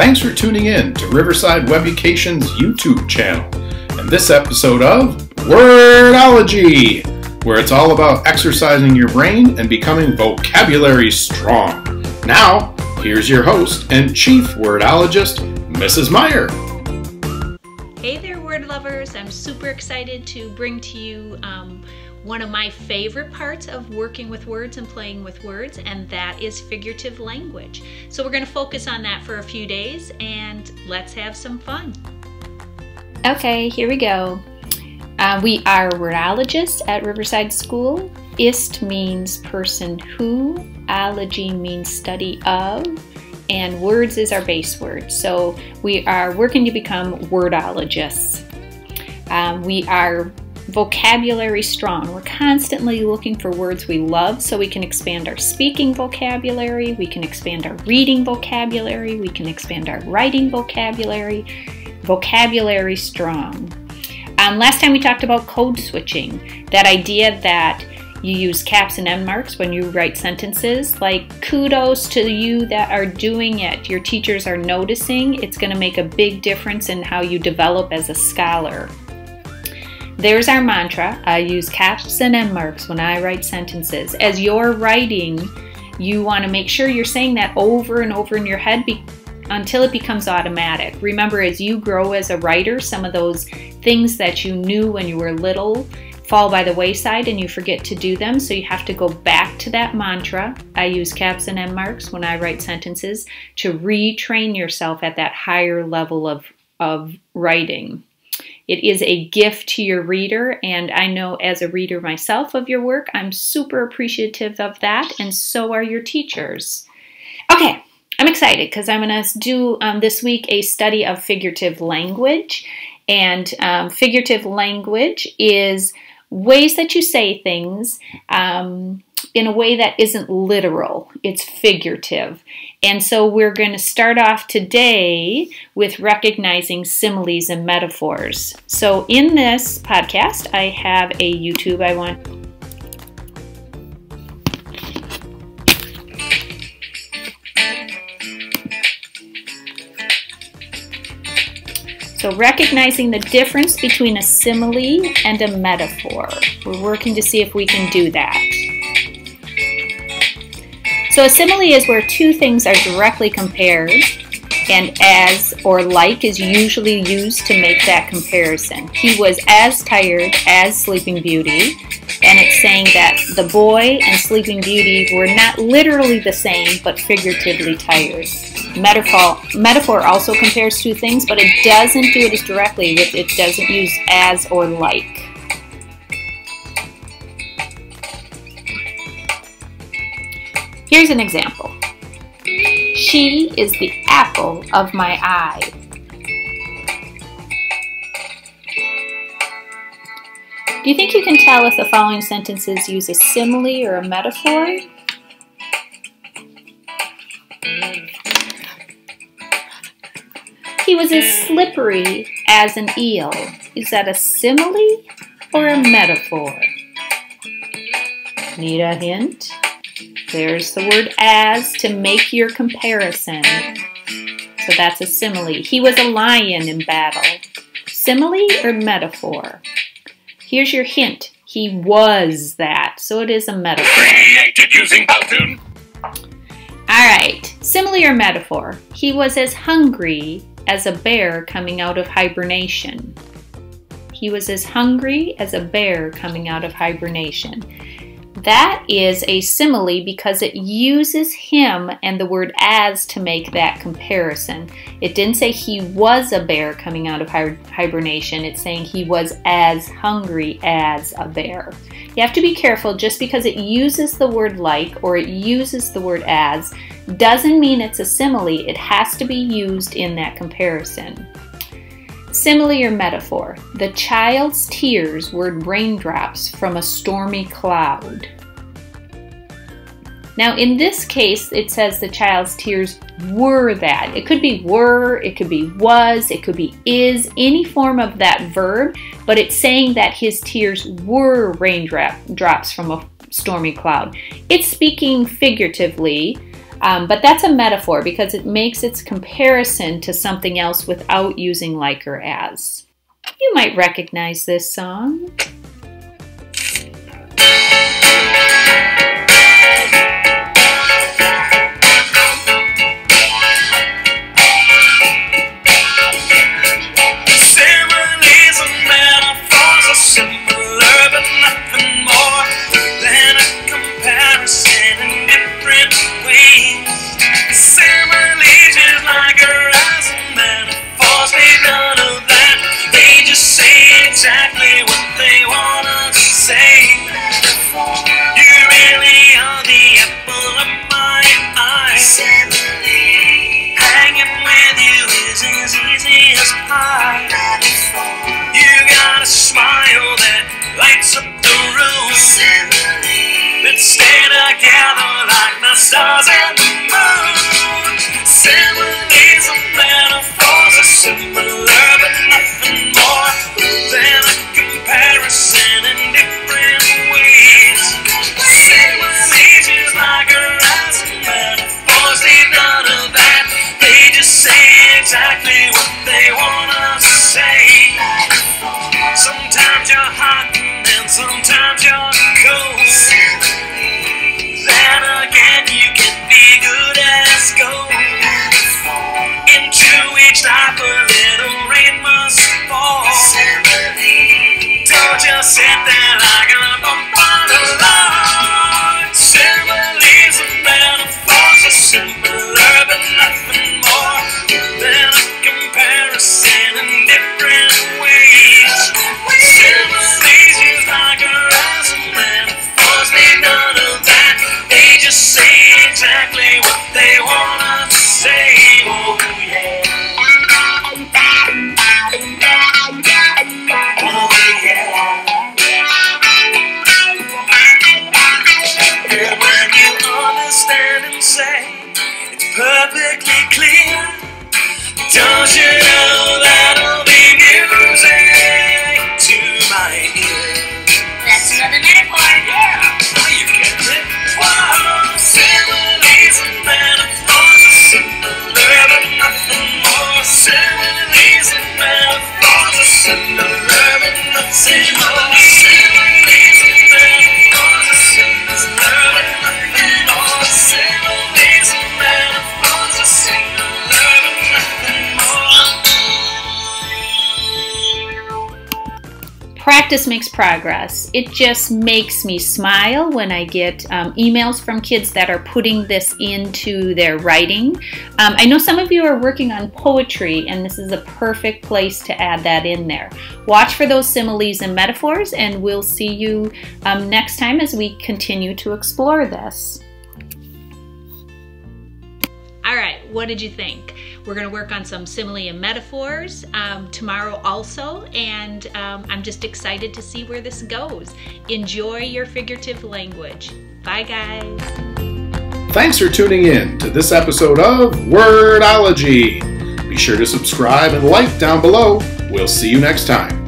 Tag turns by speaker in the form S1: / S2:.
S1: Thanks for tuning in to Riverside Webucation's YouTube channel and this episode of Wordology, where it's all about exercising your brain and becoming vocabulary strong. Now, here's your host and chief wordologist, Mrs. Meier.
S2: Hey there, word lovers. I'm super excited to bring to you um, one of my favorite parts of working with words and playing with words, and that is figurative language. So, we're going to focus on that for a few days and let's have some fun.
S3: Okay, here we go. Uh, we are wordologists at Riverside School. Ist means person who, ology means study of, and words is our base word. So we are working to become wordologists. Um, we are vocabulary strong. We're constantly looking for words we love so we can expand our speaking vocabulary, we can expand our reading vocabulary, we can expand our writing vocabulary. Vocabulary strong. Um, last time we talked about code switching, that idea that you use caps and end marks when you write sentences. Like, kudos to you that are doing it. Your teachers are noticing. It's going to make a big difference in how you develop as a scholar. There's our mantra. I use caps and end marks when I write sentences. As you're writing, you want to make sure you're saying that over and over in your head until it becomes automatic. Remember, as you grow as a writer, some of those things that you knew when you were little fall by the wayside and you forget to do them. So you have to go back to that mantra. I use caps and end marks when I write sentences to retrain yourself at that higher level of, of writing. It is a gift to your reader, and I know as a reader myself of your work, I'm super appreciative of that, and so are your teachers. Okay, I'm excited because I'm going to do um, this week a study of figurative language. And um, figurative language is ways that you say things um, in a way that isn't literal, it's figurative. And so we're going to start off today with recognizing similes and metaphors. So in this podcast, I have a YouTube I want. So, recognizing the difference between a simile and a metaphor. We're working to see if we can do that. So a simile is where two things are directly compared and as or like is usually used to make that comparison. He was as tired as Sleeping Beauty, and it's saying that the boy and Sleeping Beauty were not literally the same, but figuratively tired. Metaphor, metaphor also compares two things, but it doesn't do it as directly. It doesn't use as or like. Here's an example. She is the apple of my eye. Do you think you can tell if the following sentences use a simile or a metaphor? He was as slippery as an eel. Is that a simile or a metaphor? Need a hint? There's the word as to make your comparison. So that's a simile. He was a lion in battle. Simile or metaphor? Here's your hint. He was that. So it is a metaphor. Created using Powtoon. All right. Simile or metaphor? He was as hungry as a bear coming out of hibernation. He was as hungry as a bear coming out of hibernation. That is a simile because it uses him and the word as to make that comparison. It didn't say he was a bear coming out of hibernation, it's saying he was as hungry as a bear. You have to be careful just because it uses the word like or it uses the word as doesn't mean it's a simile. It has to be used in that comparison. Simile or metaphor. The child's tears were raindrops from a stormy cloud. Now, in this case, it says the child's tears were that. It could be were, it could be was, it could be is, any form of that verb, but it's saying that his tears were raindrops from a stormy cloud. It's speaking figuratively Um, but that's a metaphor because it makes its comparison to something else without using like or as. You might recognize this song.
S4: Stars and the moon. Similes and metaphors are similar, but nothing more than a comparison in different ways. Similes is like a rise and metaphors, they none of that. They just say exactly what they wanna say. Sometimes you're hot and sometimes
S3: Practice makes progress. It just makes me smile when I get um, emails from kids that are putting this into their writing. Um, I know some of you are working on poetry, and this is a perfect place to add that in there. Watch for those similes and metaphors, and we'll see you um, next time as we continue to explore this.
S2: What did you think? We're going to work on some simile and metaphors um, tomorrow also, and um, I'm just excited to see where this goes. Enjoy your figurative language. Bye, guys.
S1: Thanks for tuning in to this episode of Wordology. Be sure to subscribe and like down below. We'll see you next time.